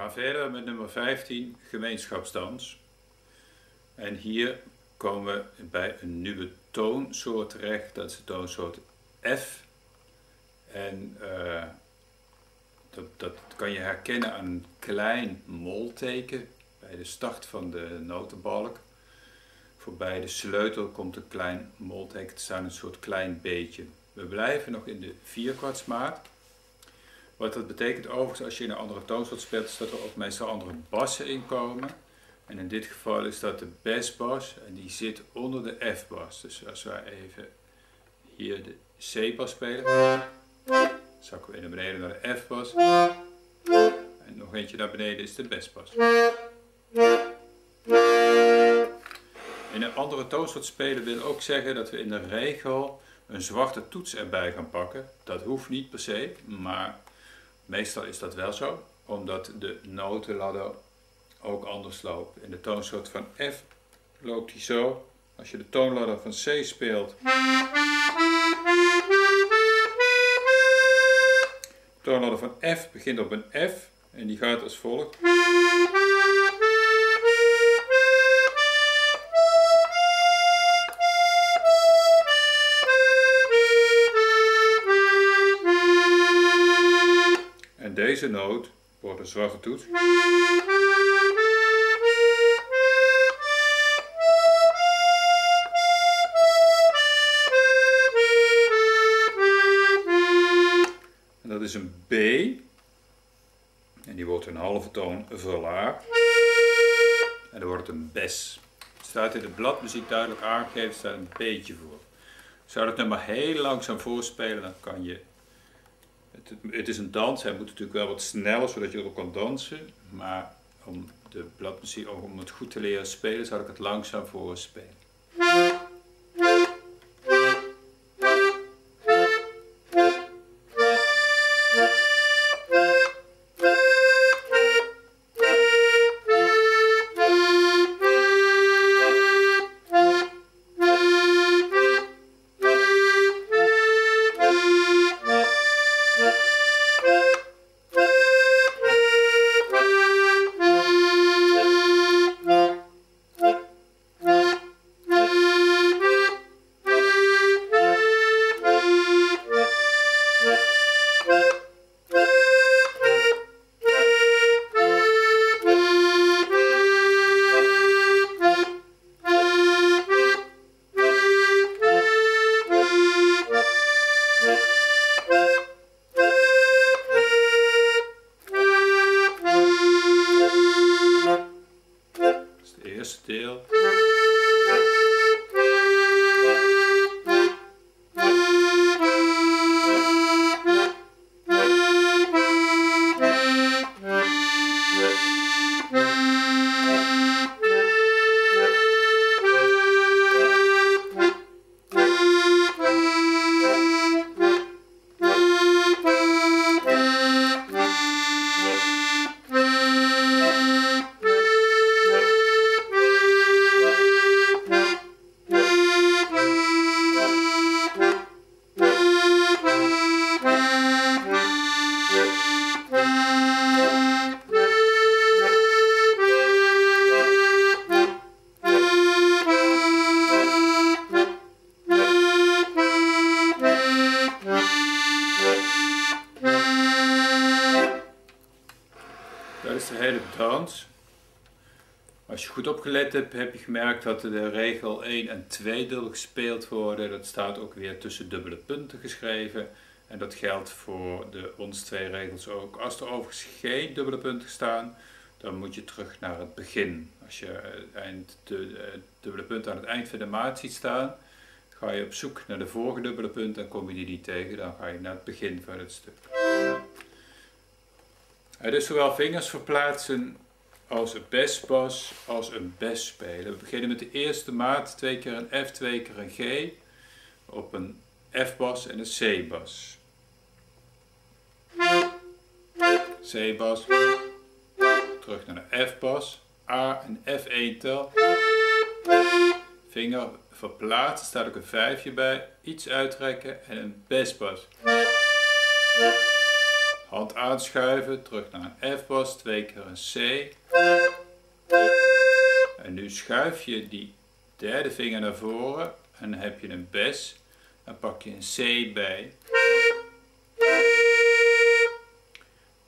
gaan verder met nummer 15, gemeenschapsdans. En hier komen we bij een nieuwe toonsoort terecht, dat is de toonsoort F. En uh, dat, dat kan je herkennen aan een klein molteken bij de start van de notenbalk. Voorbij de sleutel komt een klein molteken te staan, een soort klein beetje. We blijven nog in de vierkwartsmaat. Wat dat betekent overigens als je in een andere toonsoort speelt, is dat er ook meestal andere bassen in komen. En in dit geval is dat de bassbas en die zit onder de F-bas. Dus als wij even hier de C-bas spelen, zakken we naar beneden naar de F-bas. En nog eentje naar beneden is de bassbas. In een andere toonsoort spelen wil ook zeggen dat we in de regel een zwarte toets erbij gaan pakken. Dat hoeft niet per se, maar meestal is dat wel zo, omdat de notenladder ook anders loopt. In de toonsoort van F loopt hij zo. Als je de toonladder van C speelt, de toonladder van F begint op een F en die gaat als volgt. Deze noot wordt een zwarte toets. En dat is een B. En die wordt een halve toon verlaagd. En dan wordt het een bes. Staat in de bladmuziek duidelijk aangegeven, staat een beetje voor. Zou dat nummer heel langzaam voorspelen, dan kan je het, is een dans, hij moet natuurlijk wel wat sneller zodat je erop kan dansen. Maar om de om het goed te leren spelen, zou ik het langzaam voor spelen. Als goed opgelet hebt, heb je gemerkt dat de regel 1 en 2 dubbel gespeeld worden. Dat staat ook weer tussen dubbele punten geschreven. En dat geldt voor de ons twee regels ook. Als er overigens geen dubbele punten staan, dan moet je terug naar het begin. Als je eind, de, eh, dubbele punt aan het eind van de maat ziet staan, ga je op zoek naar de vorige dubbele punt en kom je die niet tegen, dan ga je naar het begin van het stuk. Dus zowel vingers verplaatsen als een bestbas als een bes spelen. We beginnen met de eerste maat, twee keer een F, twee keer een G, op een F-bas en een C-bas. C-bas, terug naar de F-bas, A en F1 tel, vinger verplaatsen, staat ook een vijfje bij, iets uittrekken en een bestbas. Hand aanschuiven, terug naar een F-bas, twee keer een C. En nu schuif je die derde vinger naar voren en dan heb je een bes. Dan pak je een C bij.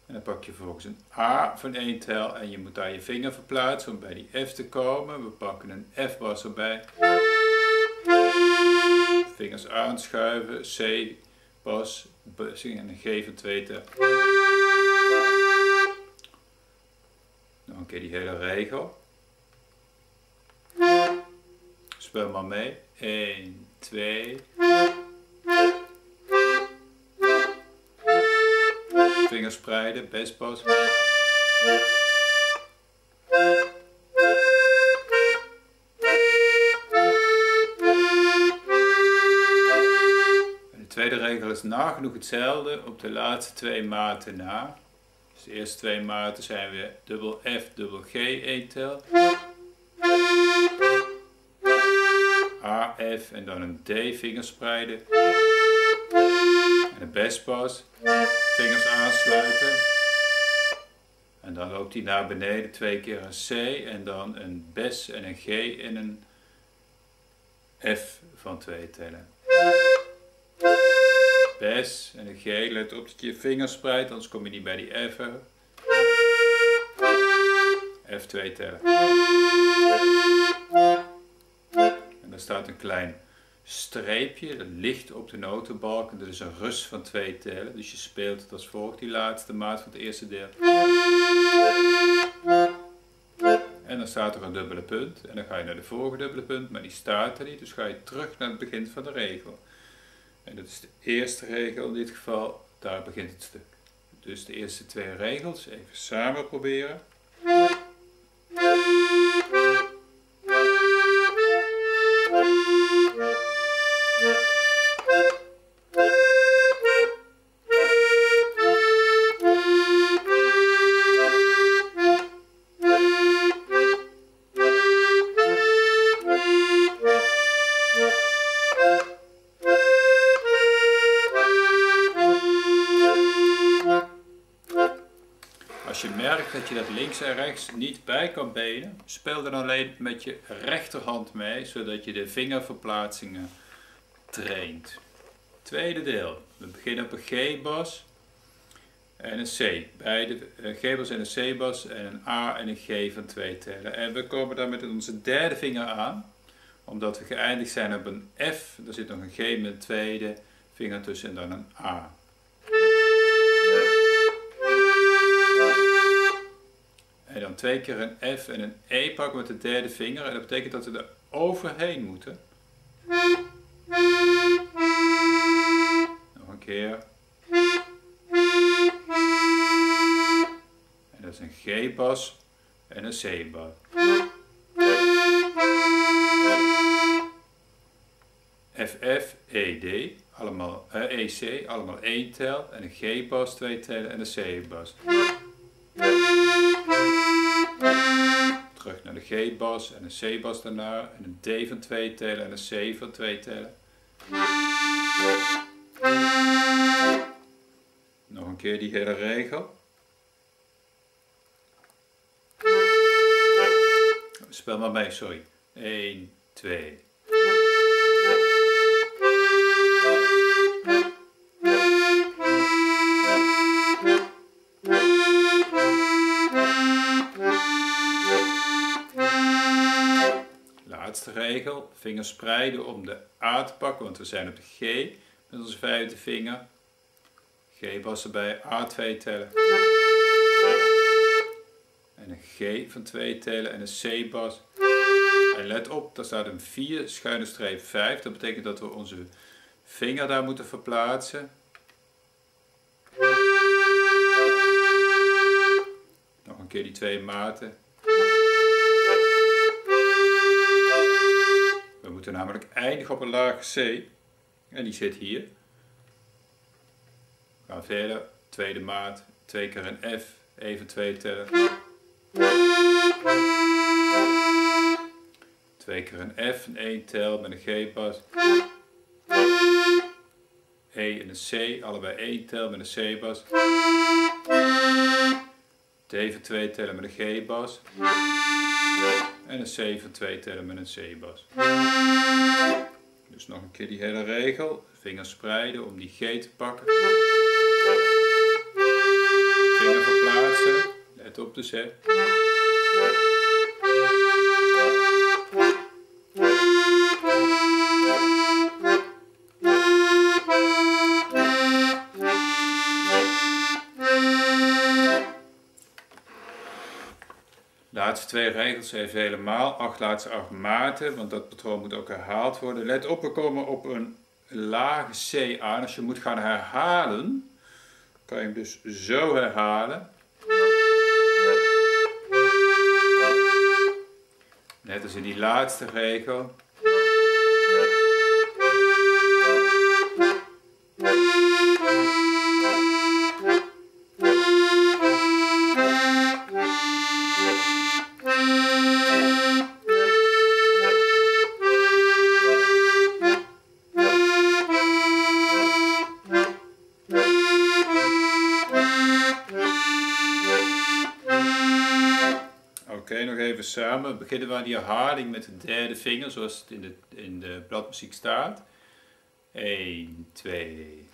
En dan pak je vervolgens een A van één tel en je moet daar je vinger verplaatsen om bij die F te komen. We pakken een F-bas erbij. Vingers aanschuiven, C, bas, en een G van twee tel. Nog een keer die hele regel. Speel maar mee. 1, 2. Vingers spreiden, best pas. Is nagenoeg hetzelfde op de laatste twee maten na. Dus de eerste twee maten zijn weer dubbel F, dubbel G, 1 tel. A, F en dan een D, vingers spreiden. En een bestpas, vingers aansluiten. En dan loopt hij naar beneden, twee keer een C en dan een bes en een G en een F van twee tellen. Bes en een G, let op dat je je vingers spreidt, anders kom je niet bij die F. F2 tellen. En daar staat een klein streepje, dat ligt op de notenbalk. En dat is een rust van twee tellen. Dus je speelt het als volgt, die laatste maat van het eerste deel. En dan staat er een dubbele punt. En dan ga je naar de vorige dubbele punt, maar die staat er niet. Dus ga je terug naar het begin van de regel. En dat is de eerste regel in dit geval. Daar begint het stuk. Dus de eerste twee regels even samen proberen. Je dat links en rechts niet bij kan benen. Speel dan alleen met je rechterhand mee, zodat je de vingerverplaatsingen traint. Tweede deel. We beginnen op een G-bas en een C. Beide G-bas en een C-bas en een A en een G van twee tellen. En we komen dan met onze derde vinger aan, omdat we geëindigd zijn op een F. Er zit nog een G met een tweede vinger tussen en dan een A. En dan twee keer een F en een E pakken met de derde vinger. En dat betekent dat we er overheen moeten. Nog een keer. En dat is een G-bas en een C-bas. FF, ED, allemaal, uh, EC, allemaal één tel. En een G-bas, twee tellen en een C-bas. Terug naar de G-bas en een C-bas daarna. En een D van twee tellen en een C van twee tellen. Nog een keer die hele regel. Spel maar mee, sorry. 1, 2, regel. Vingers spreiden om de A te pakken, want we zijn op de G met onze vijfde vinger. G-bas erbij, A2 tellen. En een G van 2 tellen en een C-bas. En let op, daar staat een 4 schuine streep 5. Dat betekent dat we onze vinger daar moeten verplaatsen. Nog een keer die twee maten. Moeten namelijk eindigen op een lage C. En die zit hier. We gaan verder. Tweede maat. Twee keer een F. Even twee tellen. Twee keer een F. Een één tel met een G-pas. E en een C, allebei één tel met een C-bas. D van twee tellen met een G-bas. En een C van twee tellen met een C-bas. Dus nog een keer die hele regel. Vingers spreiden om die G te pakken. Vinger verplaatsen. Let op de zet. Laatste twee regels even helemaal. 8 laatste 8 maten, want dat patroon moet ook herhaald worden. Let op, we komen op een lage C aan. Als je moet gaan herhalen, kan je hem dus zo herhalen. Net als in die laatste regel. Oké, nog even samen. Beginnen we aan die herhaling met de derde vinger, zoals het in de, in de bladmuziek staat. 1, 2.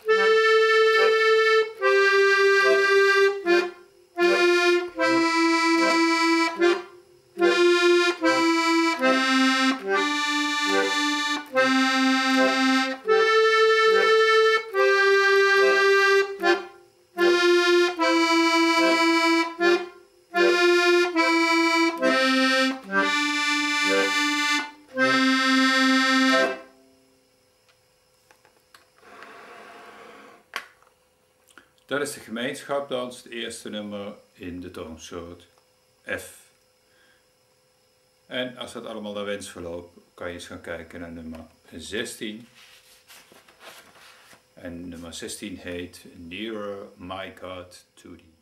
De gemeenschapdans, het eerste nummer in de toonsoort F. En als dat allemaal naar wens verloopt, kan je eens gaan kijken naar nummer 16. En nummer 16 heet Nearer My God to Thee.